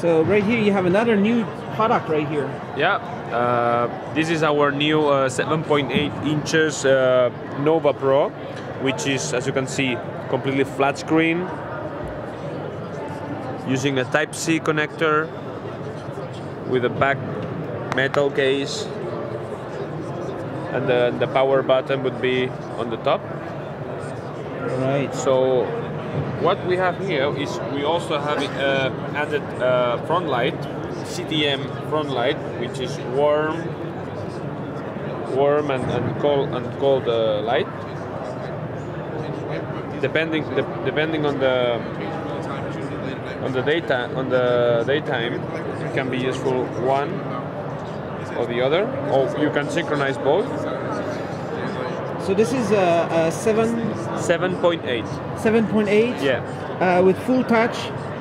So right here you have another new product right here. Yeah, uh, this is our new uh, 7.8 inches uh, Nova Pro, which is, as you can see, completely flat screen, using a Type-C connector with a back metal case, and the, the power button would be on the top. Right. So what we have here is we also have uh, added uh, front light, CTM front light, which is warm, warm and, and cold and cold uh, light. Depending de depending on the on the data on the daytime, it can be useful one or the other, or you can synchronize both. So this is a, a seven 7.8. seven point eight. Yeah. Uh, with full touch.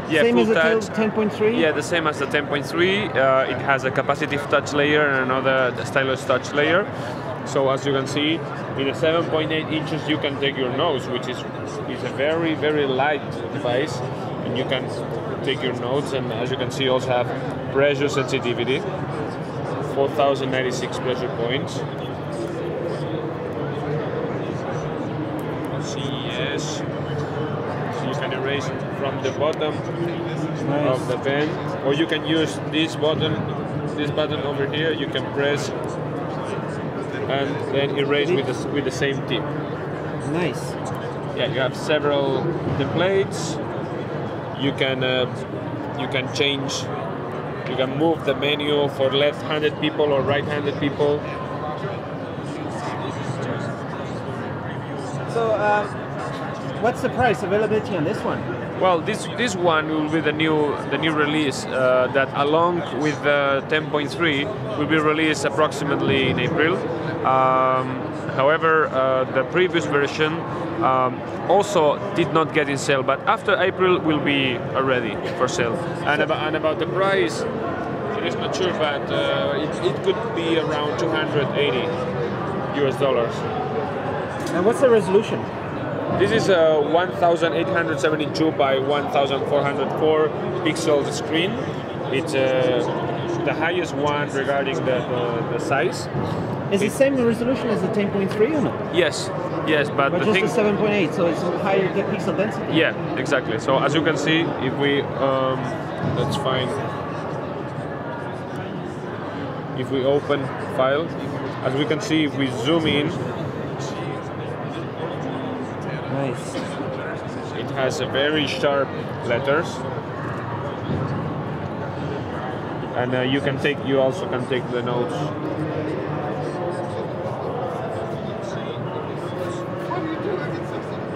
Yeah, Same full as the touch. ten point three. Yeah, the same as the 10.3. Uh, it has a capacitive touch layer and another stylus touch layer. So as you can see, in a 7.8 inches you can take your notes, which is is a very very light device, and you can take your notes. And as you can see, also have pressure sensitivity, 4,096 pressure points. See, yes. So you can erase from the bottom of the pen, or you can use this button, this button over here. You can press and then erase with the, with the same tip. Nice. Yeah, you have several templates. You can uh, you can change. You can move the menu for left-handed people or right-handed people. So um, what's the price availability on this one? Well, this this one will be the new the new release uh, that, along with the 10.3, will be released approximately in April. Um, however, uh, the previous version um, also did not get in sale, but after April will be already for sale. And about and about the price, it is not sure, but uh, it, it could be around 280 US dollars. And what's the resolution? This is a 1872 by 1404 pixel screen. It's uh, the highest one regarding the, the, the size. Is it the same resolution as the 10.3 or no? Yes, yes, but, But the just thing. the 7.8, so it's higher the pixel density. Yeah, exactly. So as you can see, if we um, let's find if we open file, as we can see, if we zoom in, Nice. it has a very sharp letters. And uh, you can take, you also can take the notes.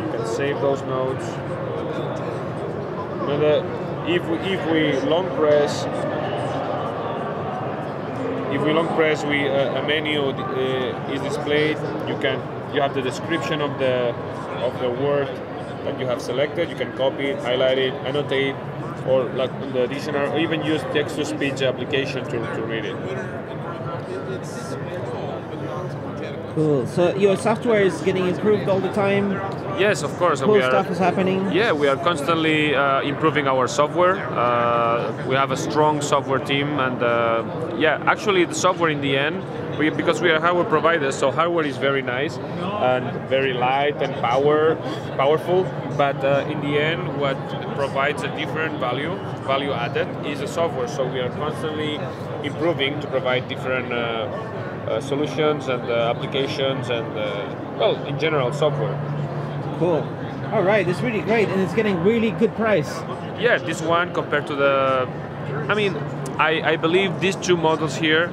You can save those notes. And uh, if we, if we long press, if we long press, we uh, a menu uh, is displayed. You can you have the description of the of the word that you have selected. You can copy it, highlight it, annotate, or like the dictionary, or even use text-to-speech application to, to read it. Cool. So your software is getting improved all the time. Yes, of course. Cool we are, stuff is happening. Yeah, we are constantly uh, improving our software. Uh, we have a strong software team, and uh, yeah, actually, the software in the end, we, because we are hardware providers, so hardware is very nice and very light and power powerful. But uh, in the end, what provides a different value, value added, is the software. So we are constantly improving to provide different. Uh, solutions and uh, applications and uh, well in general software Cool. All right, it's really great, and it's getting really good price. yeah, this one compared to the, I mean, I, I believe these two models here,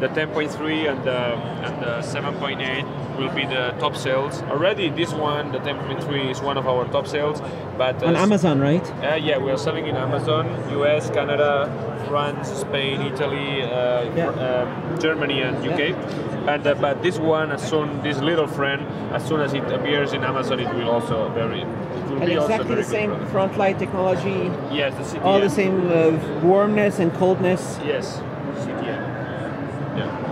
the 10.3 and the and the 7.8 will be the top sales. Already, this one, the 10.3 is one of our top sales, but uh, On Amazon, right? Uh, yeah, we are selling in Amazon, US, Canada, France, Spain, Italy, uh, Yeah. um, Germany, and UK. Yeah. And uh, but this one, as soon this little friend, as soon as it appears in Amazon, it will also very. It will And be exactly the same product. front light technology, Yes, the CTM. all the same uh, warmness and coldness. Yes, CTM. Yeah.